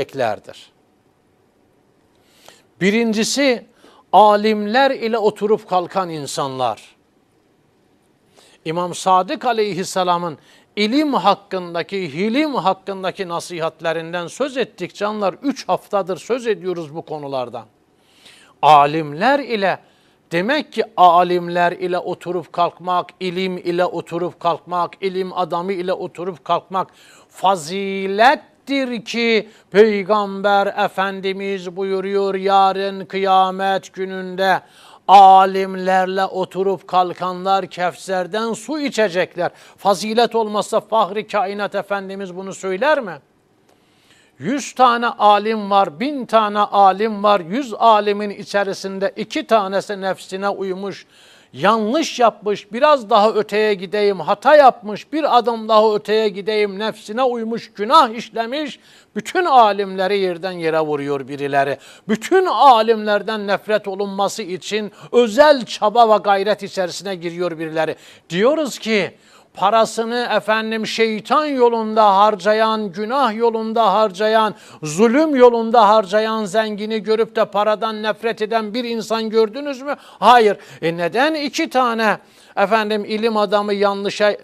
Beklerdir. Birincisi alimler ile oturup kalkan insanlar. İmam Sadık aleyhisselamın ilim hakkındaki, hilim hakkındaki nasihatlerinden söz ettik canlar. Üç haftadır söz ediyoruz bu konulardan. Alimler ile demek ki alimler ile oturup kalkmak, ilim ile oturup kalkmak, ilim adamı ile oturup kalkmak fazilettir ki Peygamber Efendimiz buyuruyor yarın kıyamet gününde alimlerle oturup kalkanlar Kevser'den su içecekler. Fazilet olmazsa Fahri Kainat Efendimiz bunu söyler mi? Yüz tane alim var, bin tane alim var. Yüz alimin içerisinde iki tanesi nefsine uymuş, yanlış yapmış, biraz daha öteye gideyim, hata yapmış, bir adım daha öteye gideyim, nefsine uymuş, günah işlemiş. Bütün alimleri yerden yere vuruyor birileri. Bütün alimlerden nefret olunması için özel çaba ve gayret içerisine giriyor birileri. Diyoruz ki, parasını efendim şeytan yolunda harcayan, günah yolunda harcayan, zulüm yolunda harcayan zengini görüp de paradan nefret eden bir insan gördünüz mü? Hayır. E neden iki tane efendim ilim adamı yanlışa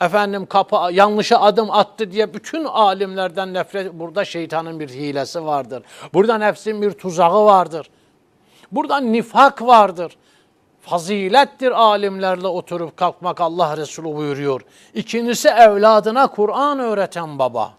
efendim kapı yanlışa adım attı diye bütün alimlerden nefret burada şeytanın bir hilesi vardır. Burada nefsin bir tuzağı vardır. Burada nifak vardır. Fazilettir alimlerle oturup kalkmak Allah Resulü buyuruyor. İkincisi evladına Kur'an öğreten baba.